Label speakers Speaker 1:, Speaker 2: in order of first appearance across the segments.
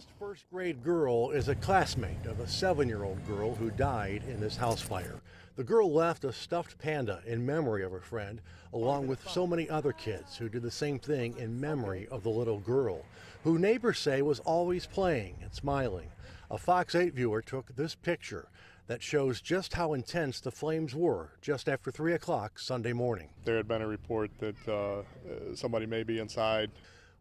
Speaker 1: This first grade girl is a classmate of a seven year old girl who died in this house fire. The girl left a stuffed panda in memory of her friend, along with so many other kids who did the same thing in memory of the little girl, who neighbors say was always playing and smiling. A Fox 8 viewer took this picture that shows just how intense the flames were just after 3 o'clock Sunday morning.
Speaker 2: There had been a report that uh, somebody may be inside.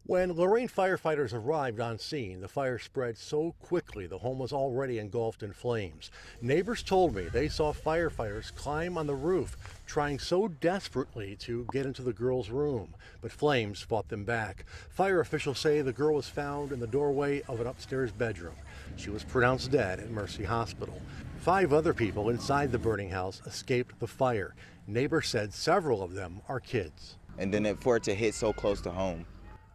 Speaker 1: When Lorain firefighters arrived on scene, the fire spread so quickly the home was already engulfed in flames. Neighbors told me they saw firefighters climb on the roof, trying so desperately to get into the girl's room, but flames fought them back. Fire officials say the girl was found in the doorway of an upstairs bedroom. She was pronounced dead at Mercy Hospital. Five other people inside the burning house escaped the fire. Neighbors said several of them are kids.
Speaker 3: And then for it to hit so close to home,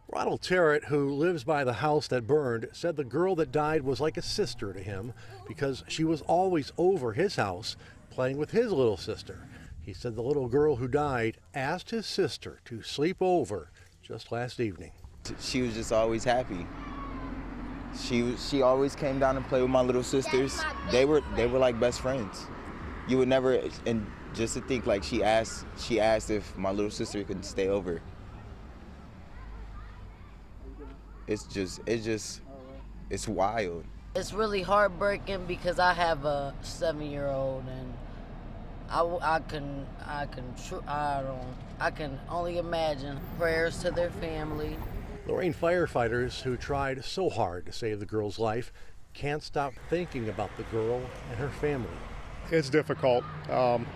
Speaker 1: Ronald Tarrat, who lives by the house that burned, said the girl that died was like a sister to him because she was always over his house playing with his little sister. He said the little girl who died asked his sister to sleep over just last evening.
Speaker 3: she was just always happy. She she always came down and played with my little sisters. They were they were like best friends. You would never and just to think like she asked she asked if my little sister could stay over. It's just it's just it's wild.
Speaker 4: It's really heartbreaking because I have a seven-year-old and I can I can tr- I don't I can only imagine prayers to their family.
Speaker 1: Lorain firefighters who tried so hard to save the girl's life can't stop thinking about the girl and her family.
Speaker 2: It's difficult. Um,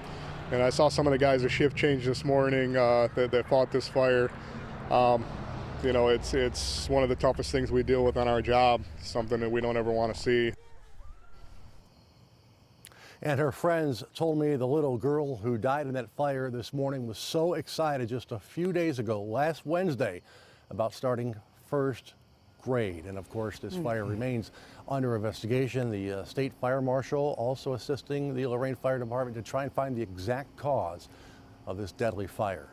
Speaker 2: and I saw some of the guys at shift change this morning uh, that, that fought this fire. Um, you know, it's it's one of the toughest things we deal with on our job. Something that we don't ever want to see.
Speaker 1: And her friends told me the little girl who died in that fire this morning was so excited just a few days ago, last Wednesday, about starting first grade. And of course, this fire remains under investigation. The uh, state fire marshal also assisting the Lorain Fire Department to try and find the exact cause of this deadly fire.